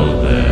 all there.